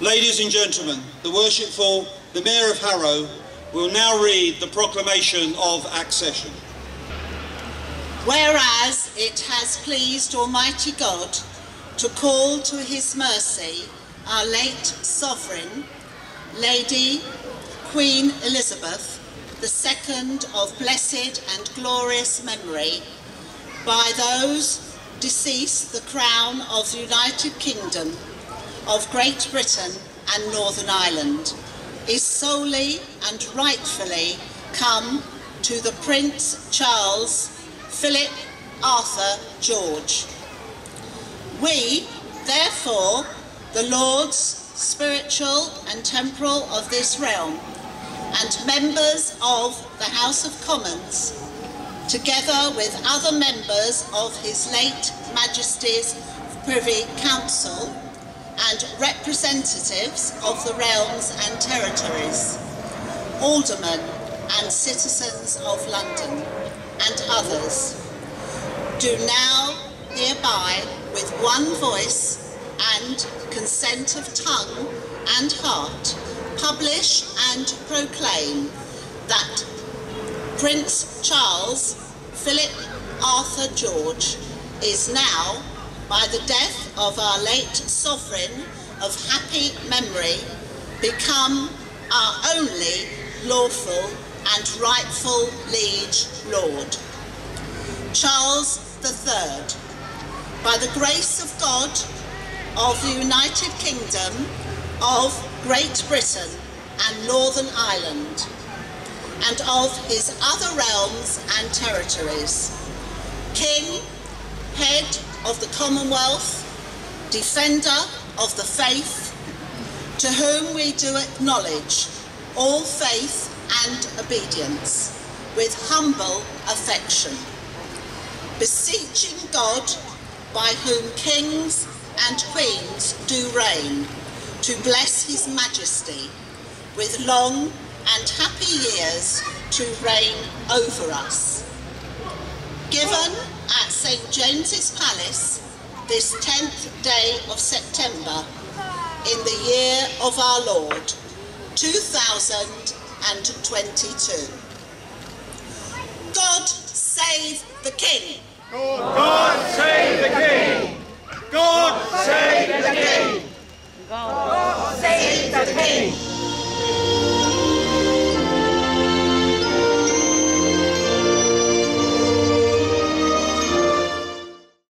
Ladies and gentlemen, the worshipful, the Mayor of Harrow will now read the proclamation of accession. Whereas it has pleased Almighty God to call to his mercy our late sovereign, Lady Queen Elizabeth, the second of blessed and glorious memory, by those deceased the crown of the United Kingdom of Great Britain and Northern Ireland is solely and rightfully come to the Prince Charles Philip Arthur George. We, therefore, the Lords spiritual and temporal of this realm, and members of the House of Commons, together with other members of His late Majesty's Privy Council, and representatives of the realms and territories, aldermen and citizens of London, and others, do now hereby with one voice and consent of tongue and heart publish and proclaim that Prince Charles Philip Arthur George is now by the death of our late sovereign of happy memory, become our only lawful and rightful liege lord. Charles III, by the grace of God of the United Kingdom of Great Britain and Northern Ireland, and of his other realms and territories, King, head of the Commonwealth, defender of the faith, to whom we do acknowledge all faith and obedience with humble affection, beseeching God by whom kings and queens do reign, to bless his majesty with long and happy years to reign over us. Given at St James's Palace this 10th day of September in the year of our Lord 2022. God save the King! God save the King! God save the King! God save the King!